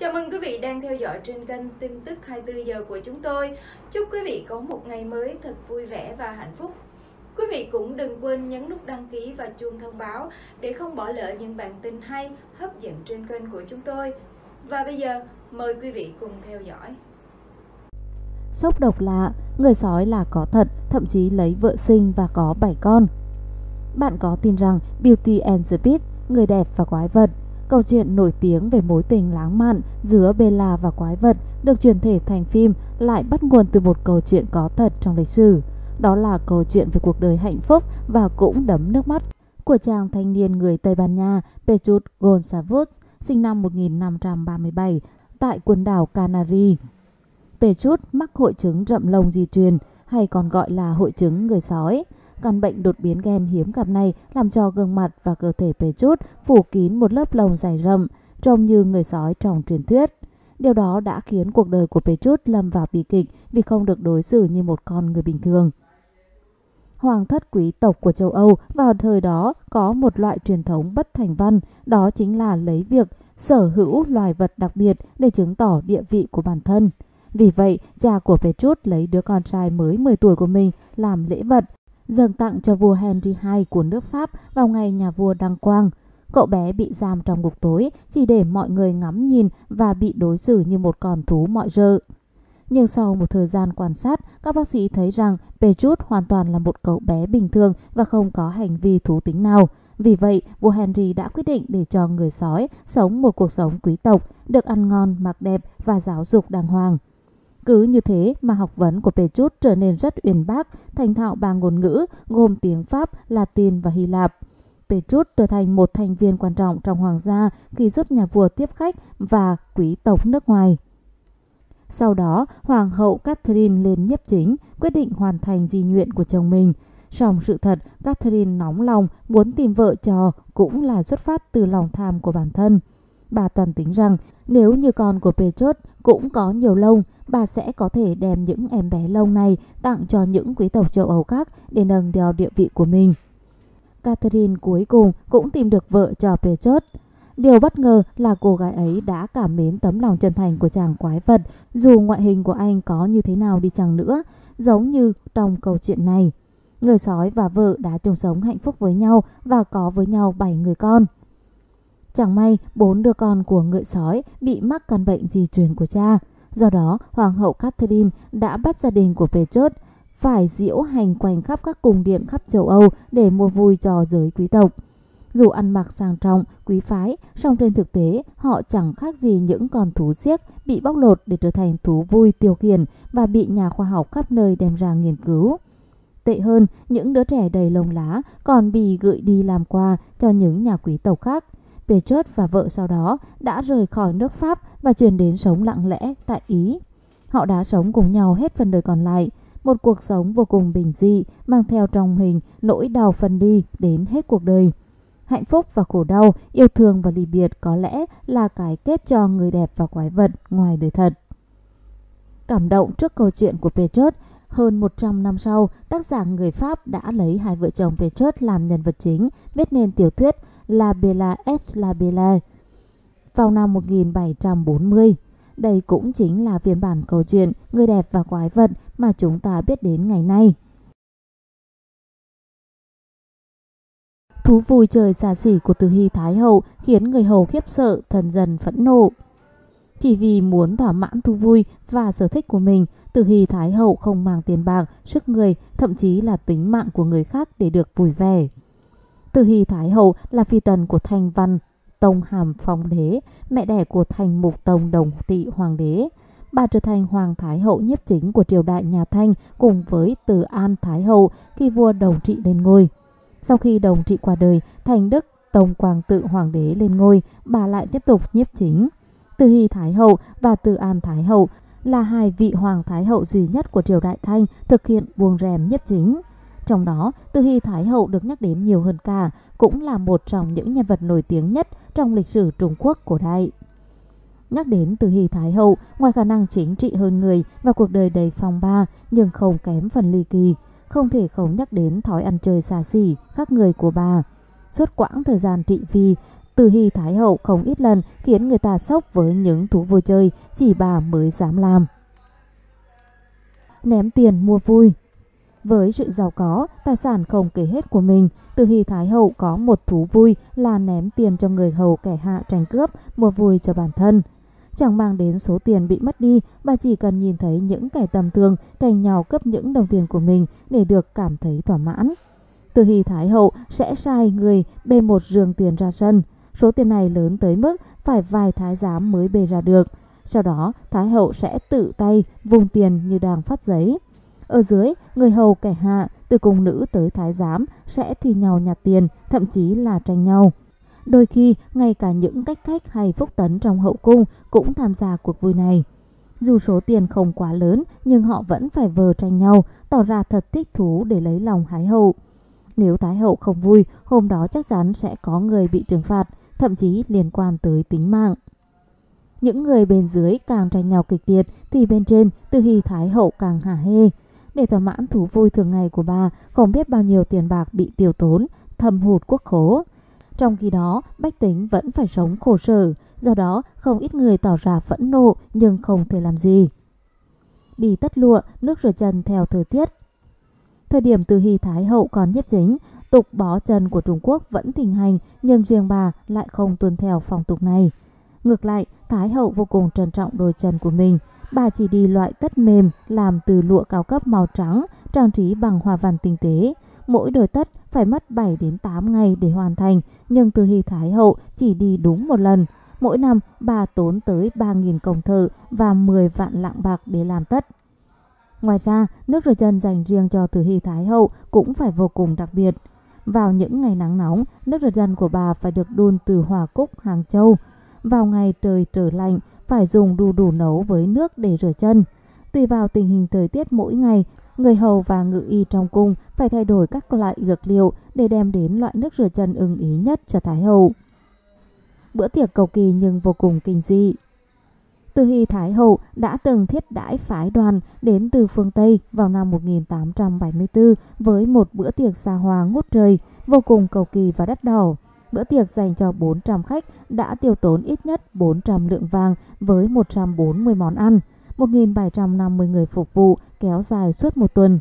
Chào mừng quý vị đang theo dõi trên kênh tin tức 24 giờ của chúng tôi. Chúc quý vị có một ngày mới thật vui vẻ và hạnh phúc. Quý vị cũng đừng quên nhấn nút đăng ký và chuông thông báo để không bỏ lỡ những bản tin hay, hấp dẫn trên kênh của chúng tôi. Và bây giờ, mời quý vị cùng theo dõi. Sốc độc lạ, người sói là có thật, thậm chí lấy vợ sinh và có 7 con. Bạn có tin rằng Beauty and the Beast, người đẹp và quái vật, câu chuyện nổi tiếng về mối tình lãng mạn giữa Bella và quái vật được truyền thể thành phim lại bắt nguồn từ một câu chuyện có thật trong lịch sử. Đó là câu chuyện về cuộc đời hạnh phúc và cũng đấm nước mắt của chàng thanh niên người Tây Ban Nha Petrus Gonçalves, sinh năm 1537 tại quần đảo Canary. Petrus mắc hội chứng rậm lông di truyền hay còn gọi là hội chứng người sói. Căn bệnh đột biến gen hiếm gặp này làm cho gương mặt và cơ thể Petrus phủ kín một lớp lông dày rậm, trông như người sói trong truyền thuyết. Điều đó đã khiến cuộc đời của Petrus lâm vào bi kịch vì không được đối xử như một con người bình thường. Hoàng thất quý tộc của châu Âu vào thời đó có một loại truyền thống bất thành văn, đó chính là lấy việc sở hữu loài vật đặc biệt để chứng tỏ địa vị của bản thân. Vì vậy, cha của Petrus lấy đứa con trai mới 10 tuổi của mình làm lễ vật, dâng tặng cho vua Henry II của nước Pháp vào ngày nhà vua đăng quang. Cậu bé bị giam trong ngục tối chỉ để mọi người ngắm nhìn và bị đối xử như một con thú mọi rợ. Nhưng sau một thời gian quan sát, các bác sĩ thấy rằng Petrus hoàn toàn là một cậu bé bình thường và không có hành vi thú tính nào. Vì vậy, vua Henry đã quyết định để cho người sói sống một cuộc sống quý tộc, được ăn ngon, mặc đẹp và giáo dục đàng hoàng. Cứ như thế mà học vấn của Petrus trở nên rất uyên bác, thành thạo ba ngôn ngữ gồm tiếng Pháp, Latin và Hy Lạp. Petrus trở thành một thành viên quan trọng trong hoàng gia khi giúp nhà vua tiếp khách và quý tộc nước ngoài. Sau đó, Hoàng hậu Catherine lên nhiếp chính, quyết định hoàn thành di nguyện của chồng mình. Song sự thật, Catherine nóng lòng muốn tìm vợ cho cũng là xuất phát từ lòng tham của bản thân. Bà toàn tính rằng nếu như con của Petrus cũng có nhiều lông, bà sẽ có thể đem những em bé lông này tặng cho những quý tộc châu Âu khác để nâng đeo địa vị của mình. Catherine cuối cùng cũng tìm được vợ cho Petrus. Điều bất ngờ là cô gái ấy đã cảm mến tấm lòng chân thành của chàng quái vật, dù ngoại hình của anh có như thế nào đi chăng nữa, giống như trong câu chuyện này. Người sói và vợ đã chung sống hạnh phúc với nhau và có với nhau 7 người con. Chẳng may, bốn đứa con của ngựa sói bị mắc căn bệnh di truyền của cha. Do đó, Hoàng hậu Catherine đã bắt gia đình của Petrus phải diễu hành quanh khắp các cung điện khắp châu Âu để mua vui cho giới quý tộc. Dù ăn mặc sang trọng, quý phái, song trên thực tế họ chẳng khác gì những con thú siếc bị bóc lột để trở thành thú vui tiêu khiển và bị nhà khoa học khắp nơi đem ra nghiên cứu. Tệ hơn, những đứa trẻ đầy lông lá còn bị gửi đi làm quà cho những nhà quý tộc khác. Petrus và vợ sau đó đã rời khỏi nước Pháp và chuyển đến sống lặng lẽ tại Ý. Họ đã sống cùng nhau hết phần đời còn lại, một cuộc sống vô cùng bình dị mang theo trong hình nỗi đau phân ly đến hết cuộc đời. Hạnh phúc và khổ đau, yêu thương và ly biệt có lẽ là cái kết cho người đẹp và quái vật ngoài đời thật. Cảm động trước câu chuyện của Petrus, hơn 100 năm sau, tác giả người Pháp đã lấy hai vợ chồng Petrus làm nhân vật chính, viết nên tiểu thuyết La Bella et la Bella vào năm 1740. Đây cũng chính là phiên bản câu chuyện Người đẹp và quái vật mà chúng ta biết đến ngày nay. Thú vui trời xa xỉ của Từ Hy Thái Hậu khiến người hầu khiếp sợ, thần dần phẫn nộ. Chỉ vì muốn thỏa mãn thú vui và sở thích của mình, Từ Hy Thái Hậu không mang tiền bạc, sức người, thậm chí là tính mạng của người khác để được vui vẻ. Từ Hy Thái Hậu là phi tần của Thanh Văn, Tông Hàm Phong Đế, mẹ đẻ của Thành Mục Tông Đồng Tị Hoàng Đế. Bà trở thành Hoàng Thái Hậu nhiếp chính của triều đại nhà Thanh cùng với Từ An Thái Hậu khi vua Đồng Trị lên ngôi. Sau khi Đồng Trị qua đời, Thành Đức Tông Quang Tự Hoàng Đế lên ngôi, bà lại tiếp tục nhiếp chính. Từ Hy Thái Hậu và Từ An Thái Hậu là hai vị Hoàng Thái Hậu duy nhất của triều đại Thanh thực hiện buông rèm nhiếp chính. Trong đó, Từ Hy Thái Hậu được nhắc đến nhiều hơn cả, cũng là một trong những nhân vật nổi tiếng nhất trong lịch sử Trung Quốc cổ đại. Nhắc đến Từ Hy Thái Hậu, ngoài khả năng chính trị hơn người và cuộc đời đầy phong ba, nhưng không kém phần ly kỳ, không thể không nhắc đến thói ăn chơi xa xỉ, khác người của bà. Suốt quãng thời gian trị vì, Từ Hy Thái Hậu không ít lần khiến người ta sốc với những thú vui chơi chỉ bà mới dám làm. Ném tiền mua vui với sự giàu có, tài sản không kể hết của mình, Từ Hy Thái Hậu có một thú vui là ném tiền cho người hầu kẻ hạ tranh cướp, mua vui cho bản thân. Chẳng mang đến số tiền bị mất đi, bà chỉ cần nhìn thấy những kẻ tầm thường tranh nhau cướp những đồng tiền của mình để được cảm thấy thỏa mãn. Từ Hy Thái Hậu sẽ sai người bê một giường tiền ra sân. Số tiền này lớn tới mức phải vài thái giám mới bê ra được. Sau đó, Thái Hậu sẽ tự tay vùng tiền như đang phát giấy. Ở dưới, người hầu kẻ hạ, từ cung nữ tới thái giám sẽ thi nhau nhặt tiền, thậm chí là tranh nhau. Đôi khi, ngay cả những cách cách hay phúc tấn trong hậu cung cũng tham gia cuộc vui này. Dù số tiền không quá lớn, nhưng họ vẫn phải vờ tranh nhau, tỏ ra thật thích thú để lấy lòng Thái hậu. Nếu Thái hậu không vui, hôm đó chắc chắn sẽ có người bị trừng phạt, thậm chí liên quan tới tính mạng. Những người bên dưới càng tranh nhau kịch liệt thì bên trên Từ Hy Thái hậu càng hả hê. Để thỏa mãn thú vui thường ngày của bà, không biết bao nhiêu tiền bạc bị tiêu tốn, thâm hụt quốc khố. Trong khi đó, bách tính vẫn phải sống khổ sở, do đó không ít người tỏ ra phẫn nộ nhưng không thể làm gì. Đi tất lụa, nước rửa chân theo thời tiết. Thời điểm từ Hy Thái Hậu còn nhiếp chính, tục bó chân của Trung Quốc vẫn thịnh hành nhưng riêng bà lại không tuân theo phong tục này. Ngược lại, Thái Hậu vô cùng trân trọng đôi chân của mình, Bà chỉ đi loại tất mềm làm từ lụa cao cấp màu trắng, trang trí bằng hoa văn tinh tế. Mỗi đôi tất phải mất 7 đến 8 ngày để hoàn thành, nhưng từ Hy Thái Hậu chỉ đi đúng một lần. Mỗi năm bà tốn tới 3.000 công thợ và 10 vạn lạng bạc để làm tất. Ngoài ra, nước rửa chân dành riêng cho Từ Hy Thái Hậu cũng phải vô cùng đặc biệt. Vào những ngày nắng nóng, nước rửa chân của bà phải được đun từ Hòa Cúc, Hàng Châu. Vào ngày trời trở lạnh, phải dùng đu đủ nấu với nước để rửa chân. Tùy vào tình hình thời tiết mỗi ngày, người hầu và ngự y trong cung phải thay đổi các loại dược liệu để đem đến loại nước rửa chân ưng ý nhất cho Thái hậu. Bữa tiệc cầu kỳ nhưng vô cùng kinh dị. Từ Hy Thái Hậu đã từng thiết đãi phái đoàn đến từ phương Tây vào năm 1874 với một bữa tiệc xa hoa ngút trời, vô cùng cầu kỳ và đắt đỏ. Bữa tiệc dành cho 400 khách đã tiêu tốn ít nhất 400 lượng vàng với 140 món ăn, 1.750 người phục vụ kéo dài suốt một tuần.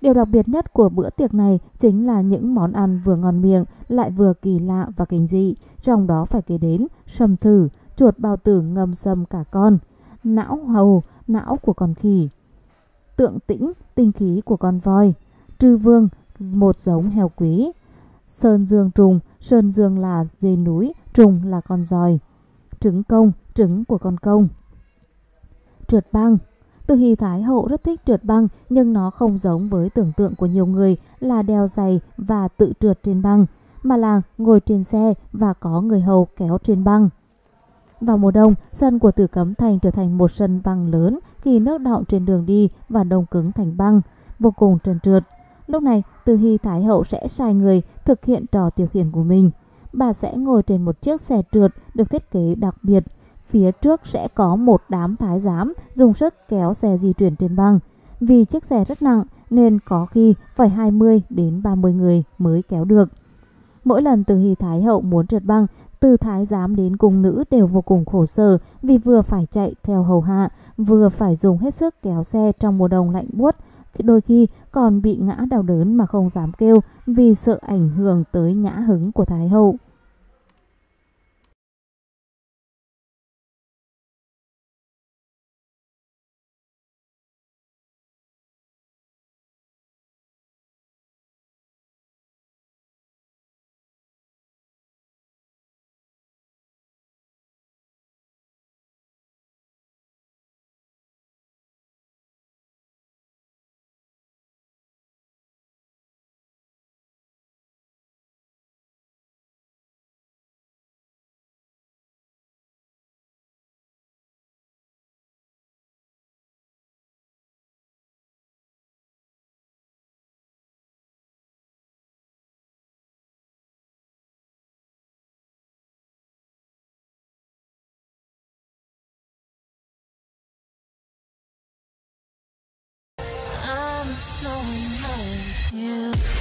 Điều đặc biệt nhất của bữa tiệc này chính là những món ăn vừa ngon miệng lại vừa kỳ lạ và kinh dị, trong đó phải kể đến sầm thử, chuột bao tử ngâm sâm cả con, não hầu, não của con khỉ, tượng tĩnh, tinh khí của con voi, trư vương, một giống heo quý, sơn dương trùng, Sơn Dương là dê núi, trùng là con giòi. Trứng công, trứng của con công. Trượt băng Từ Hy Thái Hậu rất thích trượt băng nhưng nó không giống với tưởng tượng của nhiều người là đeo giày và tự trượt trên băng, mà là ngồi trên xe và có người hầu kéo trên băng. Vào mùa đông, sân của Tử Cấm Thành trở thành một sân băng lớn khi nước đọng trên đường đi và đông cứng thành băng, vô cùng trơn trượt. Lúc này, Từ Hy Thái Hậu sẽ sai người thực hiện trò tiêu khiển của mình. Bà sẽ ngồi trên một chiếc xe trượt được thiết kế đặc biệt. Phía trước sẽ có một đám thái giám dùng sức kéo xe di chuyển trên băng. Vì chiếc xe rất nặng nên có khi phải 20 đến 30 người mới kéo được. Mỗi lần từ Hy Thái Hậu muốn trượt băng, từ thái giám đến cung nữ đều vô cùng khổ sở vì vừa phải chạy theo hầu hạ, vừa phải dùng hết sức kéo xe trong mùa đông lạnh buốt, đôi khi còn bị ngã đau đớn mà không dám kêu vì sợ ảnh hưởng tới nhã hứng của Thái hậu. You